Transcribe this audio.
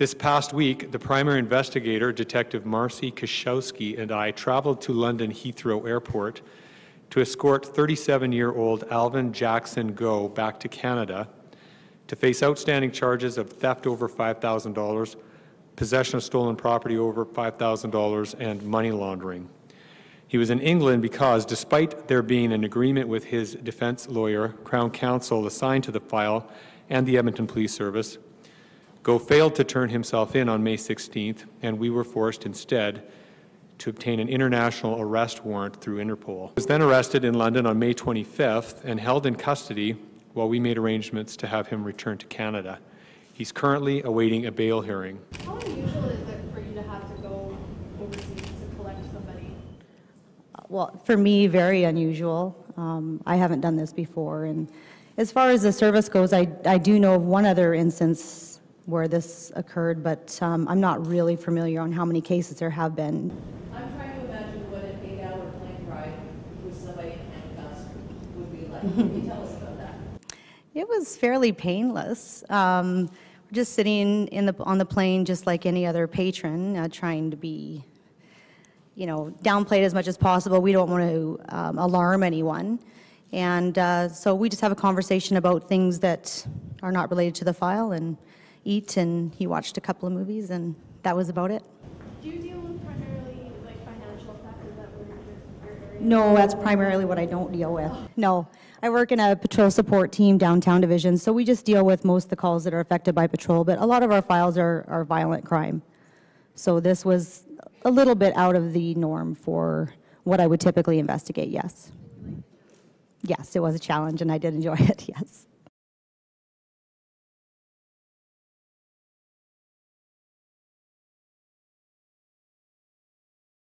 This past week, the primary investigator, Detective Marcy Kashowski, and I traveled to London Heathrow Airport to escort 37-year-old Alvin Jackson Goh back to Canada to face outstanding charges of theft over $5,000, possession of stolen property over $5,000, and money laundering. He was in England because, despite there being an agreement with his defense lawyer, Crown Counsel assigned to the file, and the Edmonton Police Service, Goh failed to turn himself in on May 16th, and we were forced instead to obtain an international arrest warrant through Interpol. He was then arrested in London on May 25th and held in custody while we made arrangements to have him return to Canada. He's currently awaiting a bail hearing. How unusual is it for you to have to go overseas to collect somebody? Well, for me, very unusual. Um, I haven't done this before. And as far as the service goes, I, I do know of one other instance where this occurred, but um, I'm not really familiar on how many cases there have been. I'm trying to imagine what an eight-hour plane ride with somebody in handcuffs would be like. Can you tell us about that? It was fairly painless. Um, we're just sitting in the, on the plane, just like any other patron, uh, trying to be, you know, downplayed as much as possible. We don't want to um, alarm anyone. And uh, so we just have a conversation about things that are not related to the file and eat. And he watched a couple of movies, and that was about it. Do you deal with primarily like financial? Is that your, your area? No, that's primarily what I don't deal with. No, I work in a patrol support team, downtown division, so we just deal with most of the calls that are affected by patrol, but a lot of our files are, are violent crime. So this was a little bit out of the norm for what I would typically investigate, yes. Yes, it was a challenge, and I did enjoy it, yes.